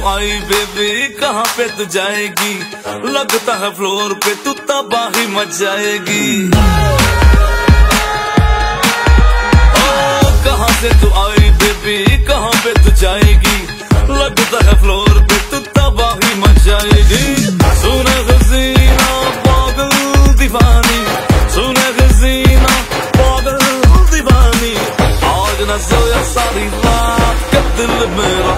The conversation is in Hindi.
तू आई बेबी, कहाँ पे तू जाएगी? लगता है फ्लोर पे तू तबाही मच जाएगी। ओ, कहाँ से तू आई बेबी, कहाँ पे तू जाएगी? लगता है फ्लोर पे तू तबाही मच जाएगी। सोया सारी रात दिल मेरा